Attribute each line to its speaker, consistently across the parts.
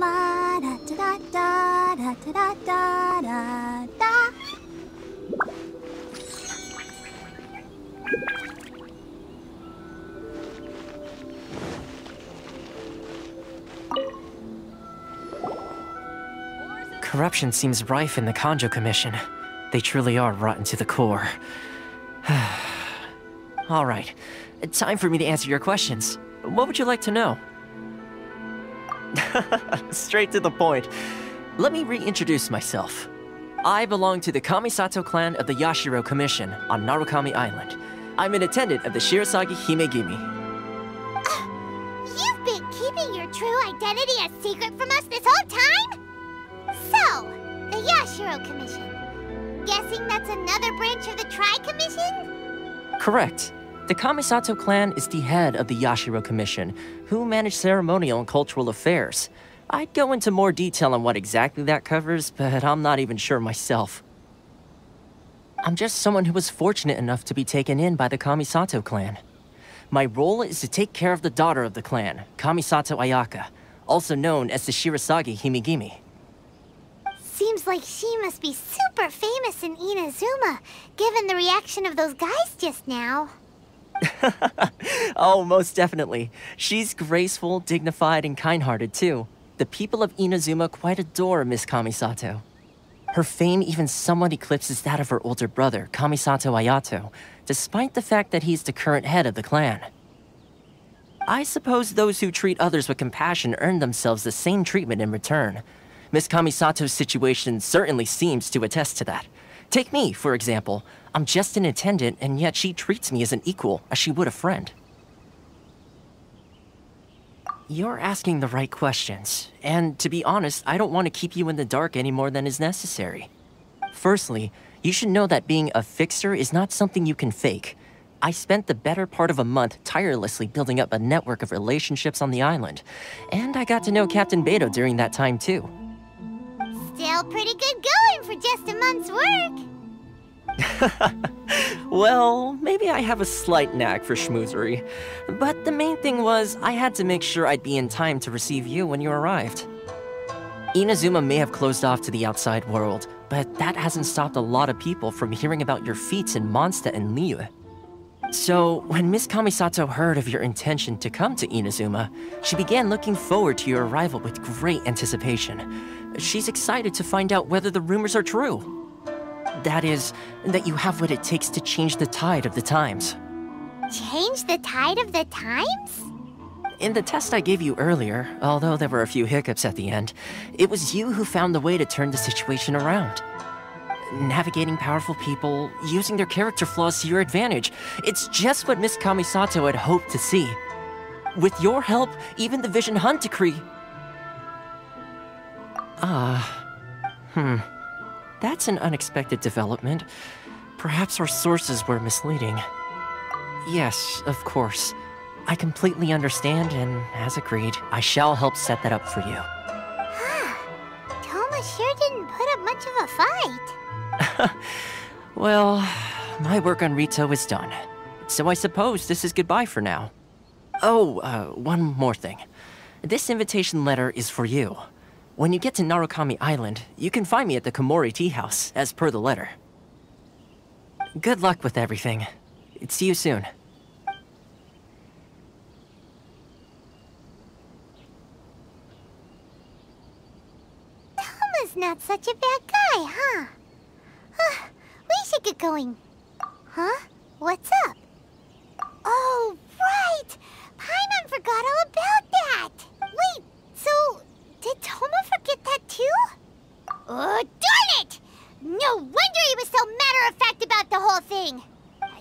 Speaker 1: Da da da da da da da da.
Speaker 2: Corruption seems rife in the Kanjo Commission. They truly are rotten to the core. All right, time for me to answer your questions. What would you like to know? Straight to the point. Let me reintroduce myself. I belong to the Kamisato clan of the Yashiro Commission on Narukami Island. I'm an attendant of the Shirasagi Himegimi.
Speaker 1: You've been keeping your true identity a secret from us this whole time? So, the Yashiro Commission. Guessing that's another branch of the Tri Commission?
Speaker 2: Correct. The Kamisato clan is the head of the Yashiro Commission, who manage ceremonial and cultural affairs. I'd go into more detail on what exactly that covers, but I'm not even sure myself. I'm just someone who was fortunate enough to be taken in by the Kamisato clan. My role is to take care of the daughter of the clan, Kamisato Ayaka, also known as the Shirasagi Himegimi.
Speaker 1: Seems like she must be super famous in Inazuma, given the reaction of those guys just now.
Speaker 2: oh, most definitely. She's graceful, dignified, and kind-hearted too. The people of Inazuma quite adore Miss Kamisato. Her fame even somewhat eclipses that of her older brother, Kamisato Ayato, despite the fact that he's the current head of the clan. I suppose those who treat others with compassion earn themselves the same treatment in return. Miss Kamisato's situation certainly seems to attest to that. Take me, for example. I'm just an attendant, and yet she treats me as an equal, as she would a friend. You're asking the right questions, and to be honest, I don't want to keep you in the dark any more than is necessary. Firstly, you should know that being a fixer is not something you can fake. I spent the better part of a month tirelessly building up a network of relationships on the island, and I got to know Captain Beto during that time too.
Speaker 1: Still pretty good going for just a month's work.
Speaker 2: well, maybe I have a slight knack for schmoozery. But the main thing was, I had to make sure I'd be in time to receive you when you arrived. Inazuma may have closed off to the outside world, but that hasn't stopped a lot of people from hearing about your feats in Mondstadt and Liyue. So, when Miss Kamisato heard of your intention to come to Inazuma, she began looking forward to your arrival with great anticipation. She's excited to find out whether the rumors are true. That is, that you have what it takes to change the tide of the times.
Speaker 1: Change the tide of the times?
Speaker 2: In the test I gave you earlier, although there were a few hiccups at the end, it was you who found the way to turn the situation around. Navigating powerful people, using their character flaws to your advantage. It's just what Miss Kamisato had hoped to see. With your help, even the Vision Hunt decree. Ah. hmm. That's an unexpected development. Perhaps our sources were misleading. Yes, of course. I completely understand, and as agreed, I shall help set that up for you.
Speaker 1: Thoma sure didn't put up much of a fight.
Speaker 2: well, my work on Rito is done. So I suppose this is goodbye for now. Oh, uh, one more thing. This invitation letter is for you. When you get to Narukami Island, you can find me at the Komore Tea House, as per the letter. Good luck with everything. See you soon.
Speaker 1: Thoma's not such a bad guy? Huh, get going. Huh? What's up? Oh, right! Paimon forgot all about that! Wait, so did Thoma forget that too? Oh, darn it! No wonder he was so matter-of-fact about the whole thing!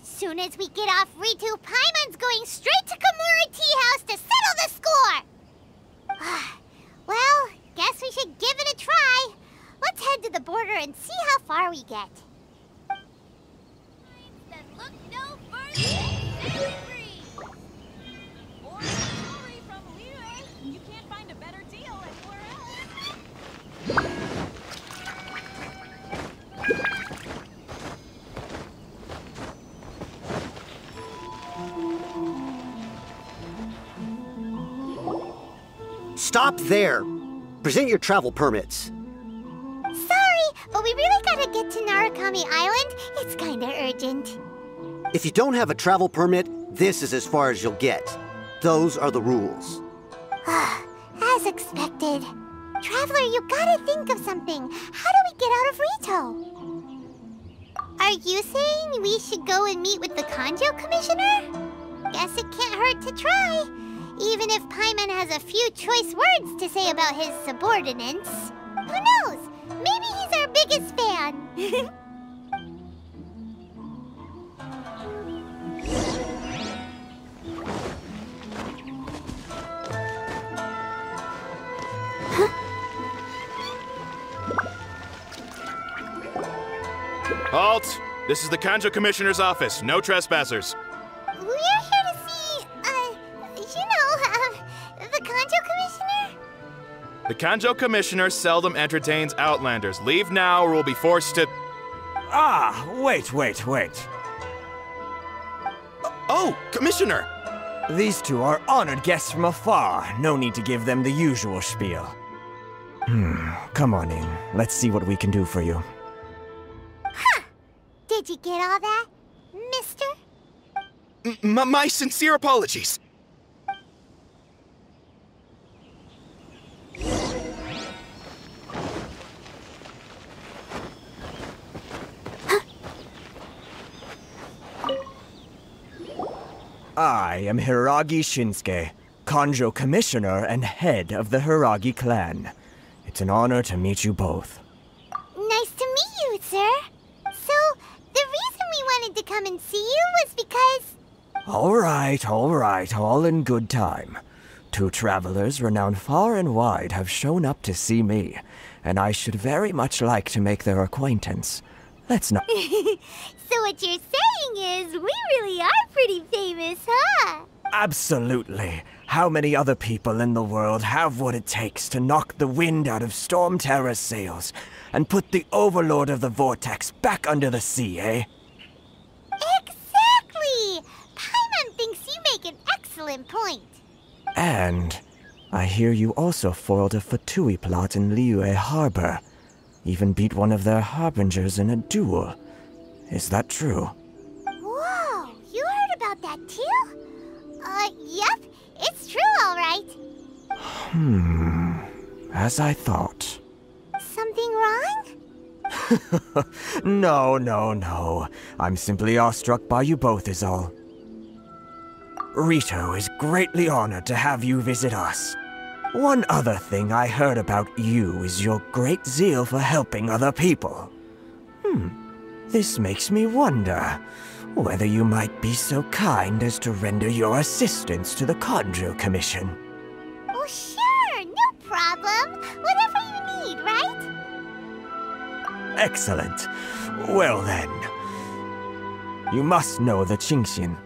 Speaker 1: As soon as we get off Rito, Paimon's going straight to Komore Tea House to settle the score! Ah, well, guess we should give it a try. Let's head to the border and see how far we get.
Speaker 3: Then look no further than Sally Free. Or jewelry from Liyue. You can't find a better deal anywhere else.
Speaker 4: Stop there! Present your travel permits.
Speaker 1: Sorry, but we really gotta get to Narukami Island. It's kinda urgent.
Speaker 4: If you don't have a travel permit, this is as far as you'll get. Those are the rules.
Speaker 1: As expected. Traveler, you gotta think of something. How do we get out of Rito? Are you saying we should go and meet with the Kanjo Commissioner? Guess it can't hurt to try. Even if Paimon has a few choice words to say about his subordinates. Who knows? Maybe he's our biggest fan.
Speaker 5: Halt! This is the Kanjo Commissioner's office. No trespassers.
Speaker 1: We're here to see, uh, you know, uh, the Kanjo Commissioner?
Speaker 5: The Kanjo Commissioner seldom entertains Outlanders. Leave now or we'll be forced to.
Speaker 6: Ah, wait, wait, wait.
Speaker 5: Oh, Commissioner!
Speaker 6: These two are honored guests from afar. No need to give them the usual spiel. Hmm, come on in. Let's see what we can do for you.
Speaker 1: Did you get all that, mister?
Speaker 5: M- my sincere apologies.
Speaker 6: I am Hiragi Shinsuke, Kanjo Commissioner and head of the Hiragi clan. It's an honor to meet you both.
Speaker 1: Nice to meet you, sir. So, the reason we wanted to come and see you was because...
Speaker 6: All right, all right, all in good time. Two travelers renowned far and wide have shown up to see me, and I should very much like to make their acquaintance. Let's not.
Speaker 1: So what you're saying is, we really are pretty famous, huh?
Speaker 6: Absolutely. How many other people in the world have what it takes to knock the wind out of Storm Terror's sails and put the Overlord of the Vortex back under the sea, eh?
Speaker 1: Exactly! Paimon thinks you make an excellent point.
Speaker 6: And I hear you also foiled a Fatui plot in Liyue Harbor. Even beat one of their harbingers in a duel. Is that true?
Speaker 1: Whoa, you heard about that too? Uh, yep, it's true, all right.
Speaker 6: Hmm, as I thought.
Speaker 1: Something wrong?
Speaker 6: No, no, no. I'm simply awestruck by you both, is all. Rito is greatly honored to have you visit us. One other thing I heard about you is your great zeal for helping other people. Hmm. This makes me wonder whether you might be so kind as to render your assistance to the Kanjo Commission.
Speaker 1: Oh, sure, no problem. Whatever you need, right?
Speaker 6: Excellent. Well then. You must know the Qingxin.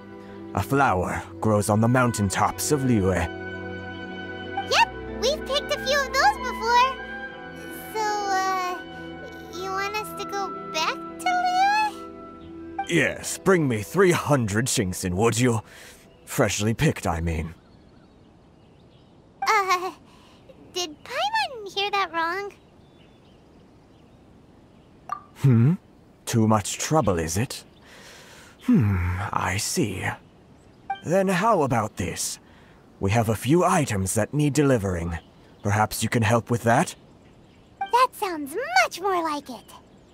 Speaker 6: A flower grows on the mountaintops of Liyue.
Speaker 1: Yep, we've picked a few of those before. So, uh, you want us to go back to Liyue?
Speaker 6: Yes, bring me 300 Qingxin, would you? Freshly picked, I mean.
Speaker 1: Uh, did Paimon hear that wrong?
Speaker 6: Hmm? Too much trouble, is it? Hmm, I see. Then how about this? We have a few items that need delivering. Perhaps you can help with that?
Speaker 1: That sounds much more like it.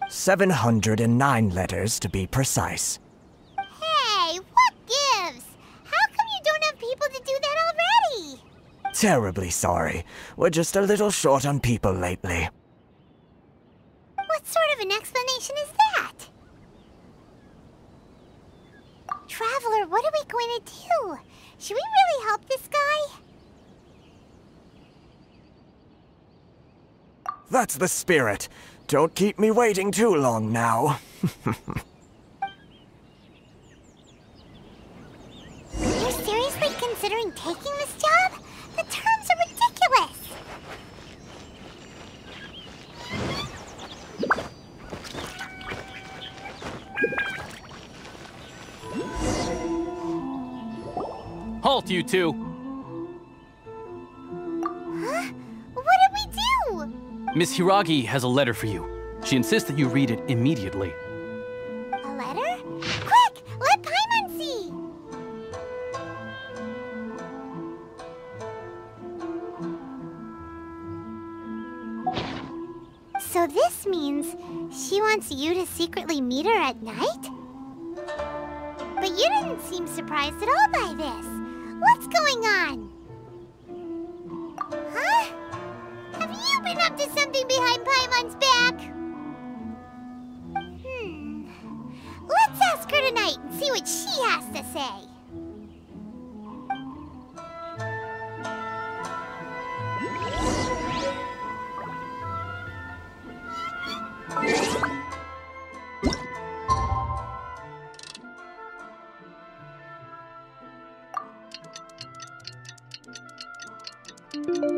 Speaker 6: 709 letters to be precise.
Speaker 1: Hey, what gives? How come you don't have people to do that already?
Speaker 6: Terribly sorry. We're just a little short on people lately.
Speaker 1: What sort of an explanation is that? Traveler, what are we going to do? Should we really help this guy?
Speaker 6: That's the spirit. Don't keep me waiting too long now.
Speaker 7: Two!
Speaker 1: Huh? What did we do?
Speaker 7: Miss Hiragi has a letter for you. She insists that you read it immediately.
Speaker 1: A letter? Quick! Let Paimon see! So this means she wants you to secretly meet her at night? But you didn't seem surprised at all by this. Up to something behind Paimon's back? Hmm. Let's ask her tonight and see what she has to say.
Speaker 8: You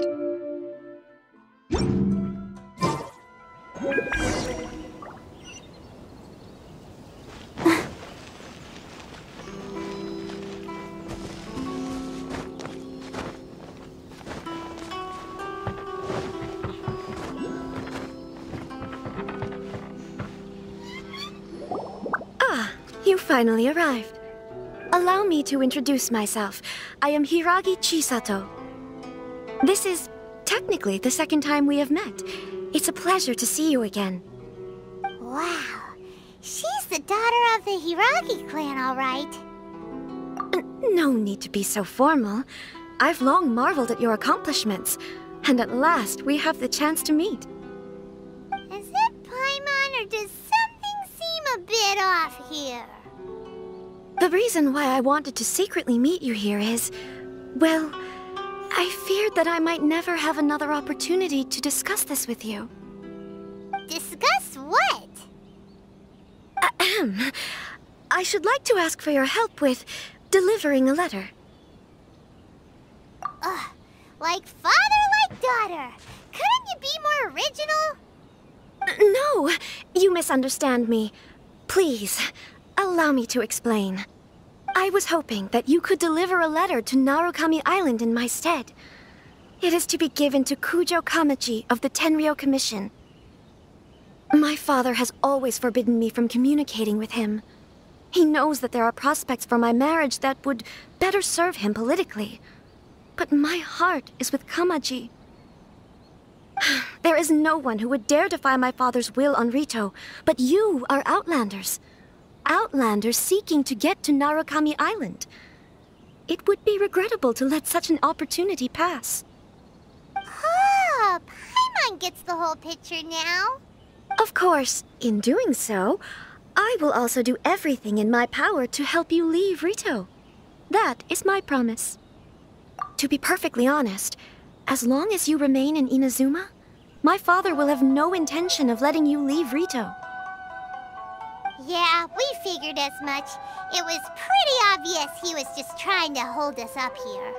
Speaker 8: finally arrived. Allow me to introduce myself. I am Hiragi Chisato. This is technically the second time we have met. It's a pleasure to see you again.
Speaker 1: Wow. She's the daughter of the Hiragi clan, all right.
Speaker 8: No need to be so formal. I've long marveled at your accomplishments, and at last we have the chance to meet.
Speaker 1: Is it Paimon or does something seem a bit off here?
Speaker 8: The reason why I wanted to secretly meet you here is, well, I feared that I might never have another opportunity to discuss this with you.
Speaker 1: Discuss what?
Speaker 8: Ahem. I should like to ask for your help with delivering a letter.
Speaker 1: Ugh, like father, like daughter. Couldn't you be more original?
Speaker 8: Uh, no, you misunderstand me. Please, allow me to explain. I was hoping that you could deliver a letter to Narukami Island in my stead. It is to be given to Kujo Kamaji of the Tenryo Commission. My father has always forbidden me from communicating with him. He knows that there are prospects for my marriage that would better serve him politically. But my heart is with Kamaji. There is no one who would dare defy my father's will on Rito, but you are Outlanders. Outlanders seeking to get to Narukami Island. It would be regrettable to let such an opportunity pass.
Speaker 1: Oh, Paimon gets the whole picture now.
Speaker 8: Of course, in doing so, I will also do everything in my power to help you leave Rito. That is my promise. To be perfectly honest, as long as you remain in Inazuma, my father will have no intention of letting you leave Rito.
Speaker 1: Yeah, we figured as much. It was pretty obvious he was just trying to hold us up here.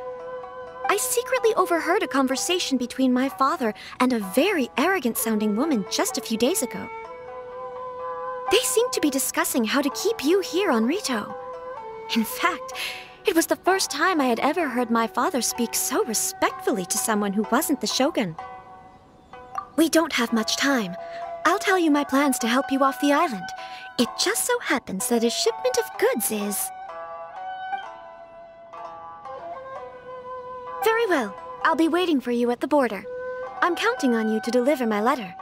Speaker 8: I secretly overheard a conversation between my father and a very arrogant sounding woman just a few days ago. They seemed to be discussing how to keep you here on Rito. In fact, it was the first time I had ever heard my father speak so respectfully to someone who wasn't the shogun. We don't have much time. I'll tell you my plans to help you off the island. It just so happens that a shipment of goods is. Very well. I'll be waiting for you at the border. I'm counting on you to deliver my letter.